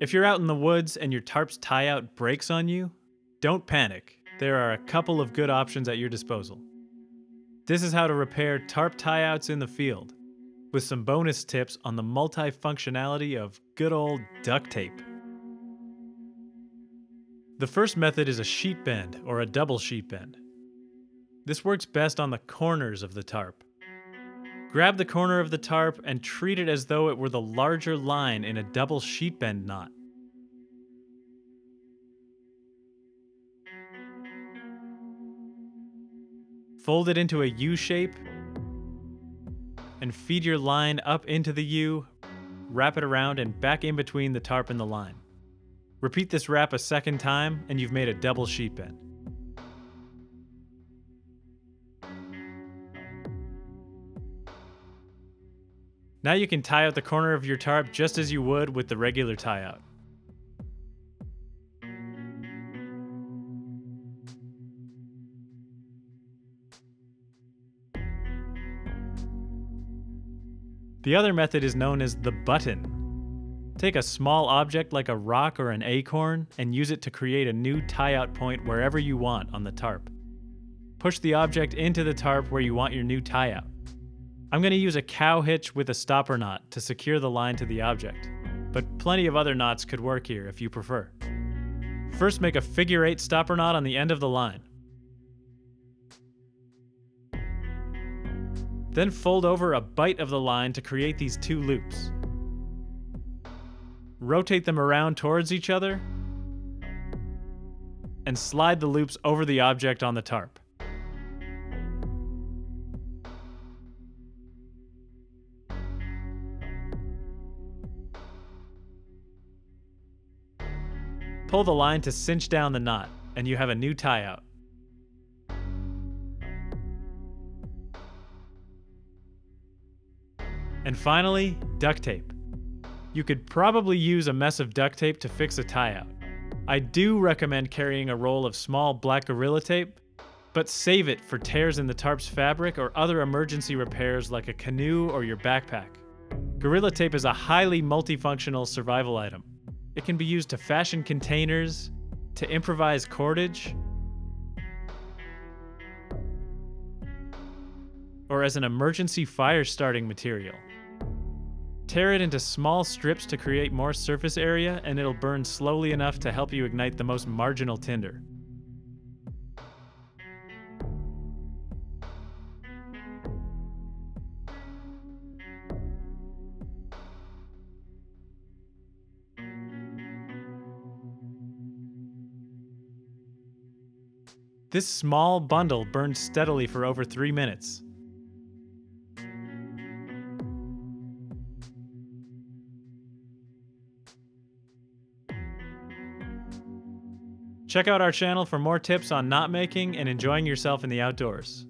If you're out in the woods and your tarp's tie out breaks on you, don't panic. There are a couple of good options at your disposal. This is how to repair tarp tie outs in the field, with some bonus tips on the multifunctionality of good old duct tape. The first method is a sheet bend or a double sheet bend. This works best on the corners of the tarp. Grab the corner of the tarp and treat it as though it were the larger line in a double sheet bend knot. Fold it into a U shape and feed your line up into the U, wrap it around and back in between the tarp and the line. Repeat this wrap a second time and you've made a double sheet bend. Now you can tie out the corner of your tarp just as you would with the regular tie out. The other method is known as the button. Take a small object like a rock or an acorn and use it to create a new tie-out point wherever you want on the tarp. Push the object into the tarp where you want your new tie-out. I'm going to use a cow hitch with a stopper knot to secure the line to the object, but plenty of other knots could work here if you prefer. First make a figure eight stopper knot on the end of the line. Then fold over a bight of the line to create these two loops. Rotate them around towards each other and slide the loops over the object on the tarp. Pull the line to cinch down the knot, and you have a new tie out. And finally, duct tape. You could probably use a mess of duct tape to fix a tie out. I do recommend carrying a roll of small black Gorilla Tape, but save it for tears in the tarp's fabric or other emergency repairs like a canoe or your backpack. Gorilla Tape is a highly multifunctional survival item. It can be used to fashion containers, to improvise cordage, or as an emergency fire starting material. Tear it into small strips to create more surface area and it'll burn slowly enough to help you ignite the most marginal tinder. This small bundle burned steadily for over three minutes, Check out our channel for more tips on knot making and enjoying yourself in the outdoors.